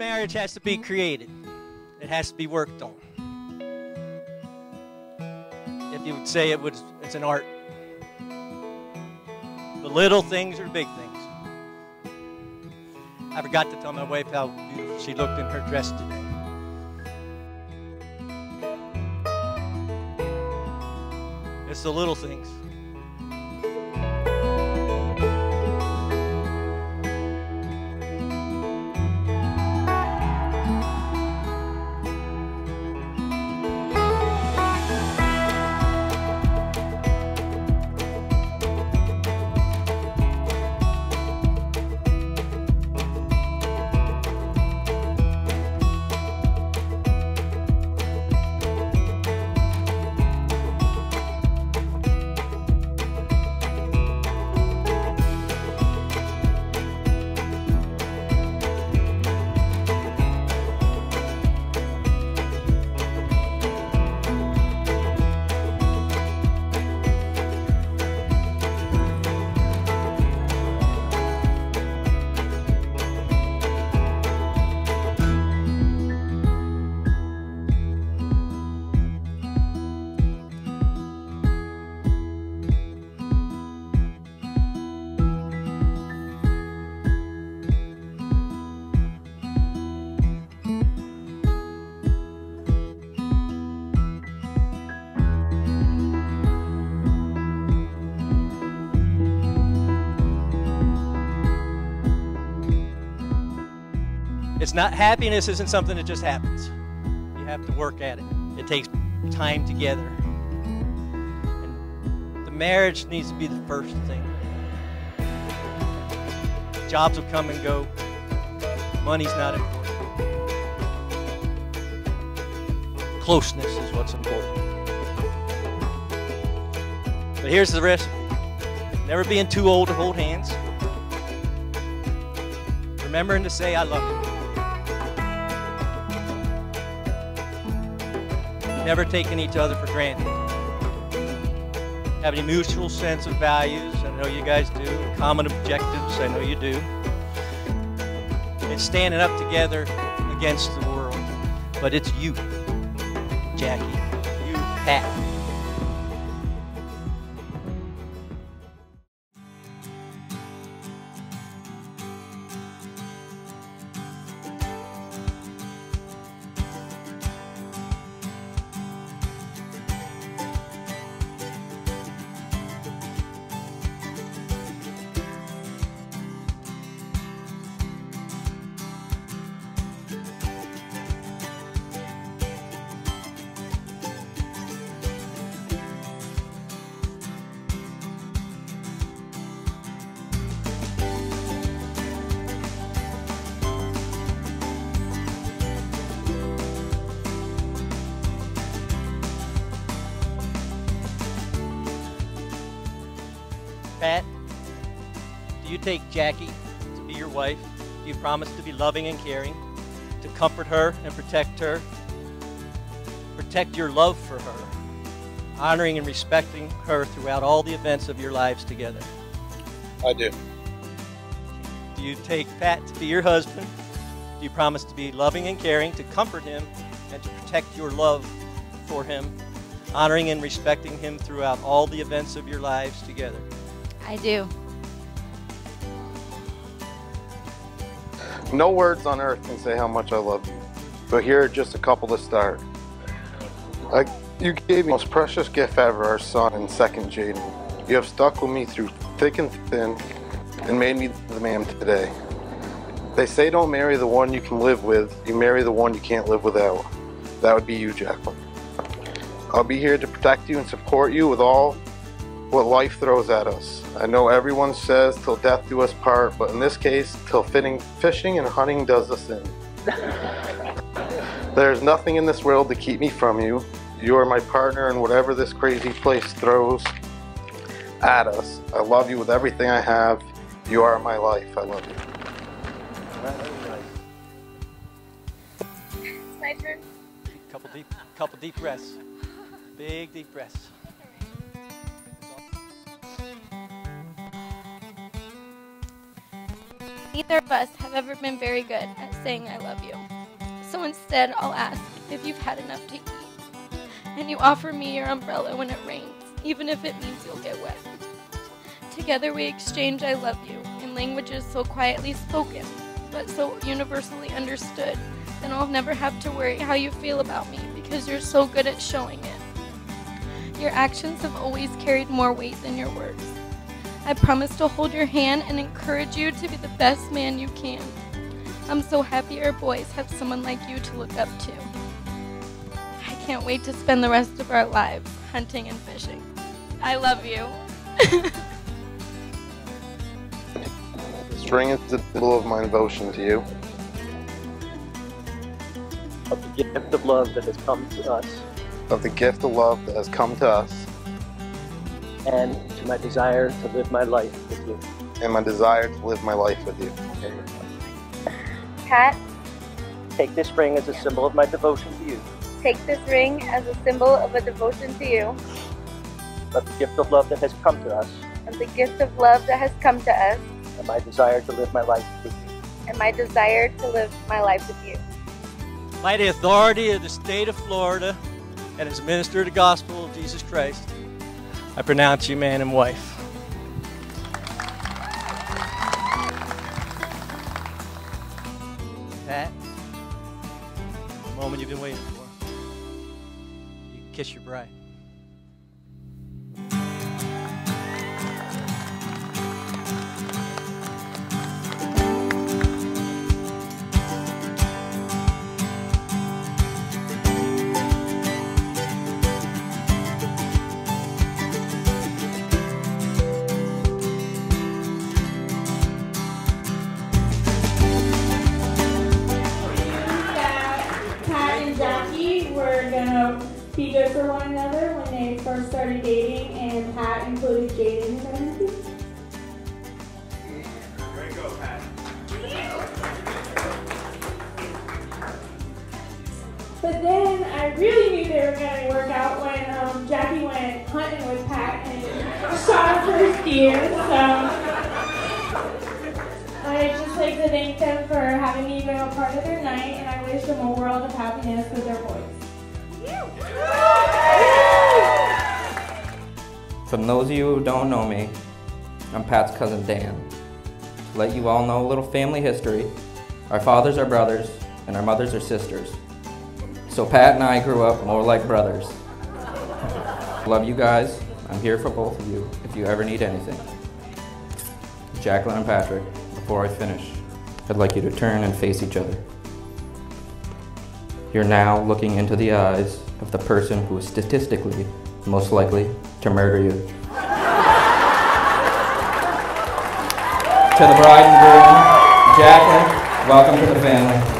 marriage has to be mm-hmm. created. It has to be worked on. If you would say it was, it's an art. The little things are big things. I forgot to tell my wife how beautiful she looked in her dress today. It's the little things. It's not happiness isn't something that just happens. You have to work at it. It takes time together. And the marriage needs to be the first thing. Jobs will come and go. Money's not important. Closeness is what's important. But here's the recipe. Never being too old to hold hands. Remembering to say I love you. Never taking each other for granted. Having a mutual sense of values, I know you guys do, common objectives, I know you do. And standing up together against the world. But it's you, Jackie, you, Pat. Pat, do you take Jackie to be your wife? Do you promise to be loving and caring, to comfort her and protect her, protect your love for her, honoring and respecting her throughout all the events of your lives together? I do. Do you take Pat to be your husband? Do you promise to be loving and caring, to comfort him, and to protect your love for him, honoring and respecting him throughout all the events of your lives together? I do. No words on earth can say how much I love you, but here are just a couple to start. I, you gave me the most precious gift ever, our son and second Jaden. You have stuck with me through thick and thin and made me the man today. They say don't marry the one you can live with, you marry the one you can't live without. That would be you, Jacqueline. I'll be here to protect you and support you with all what life throws at us. I know everyone says till death do us part, but in this case, till fitting, fishing and hunting does us in. There's nothing in this world to keep me from you. You are my partner in whatever this crazy place throws at us. I love you with everything I have. You are my life. I love you. My turn. Couple deep, couple deep breaths. Big deep breaths. Neither of us have ever been very good at saying I love you. So instead, I'll ask if you've had enough to eat. And you offer me your umbrella when it rains, even if it means you'll get wet. Together we exchange I love you in languages so quietly spoken, but so universally understood that I'll never have to worry how you feel about me because you're so good at showing it. Your actions have always carried more weight than your words. I promise to hold your hand and encourage you to be the best man you can. I'm so happy our boys have someone like you to look up to. I can't wait to spend the rest of our lives hunting and fishing. I love you. String is the symbol of my devotion to you, Of the gift of love that has come to us of the gift of love that has come to us, and to my desire to live my life with you. and my desire to live my life with you. Pat, Take this ring as a symbol of my devotion to you. take this ring as a symbol of a devotion to you Of the gift of love that has come to us, and the gift of love that has come to us and my desire to live my life with you. and my desire to live my life with you. By the authority of the state of Florida and as minister of the gospel of Jesus Christ, I pronounce you man and wife. Pat, the moment you've been waiting for. You kiss your bride. For one another when they first started dating, and Pat included Jaden in interview. But then I really knew they were gonna work out when um, Jackie went hunting with Pat and shot her first deer. So. I'd just like to thank them for having me be a part of their night, and I wish them a world of happiness with their boys. For those of you who don't know me, I'm Pat's cousin Dan. To let you all know a little family history, our fathers are brothers and our mothers are sisters. So Pat and I grew up more like brothers. Love you guys. I'm here for both of you if you ever need anything. Jacqueline and Patrick, before I finish, I'd like you to turn and face each other. You're now looking into the eyes of the person who is statistically most likely to murder you. to the bride and groom, Jacqueline, welcome to the family.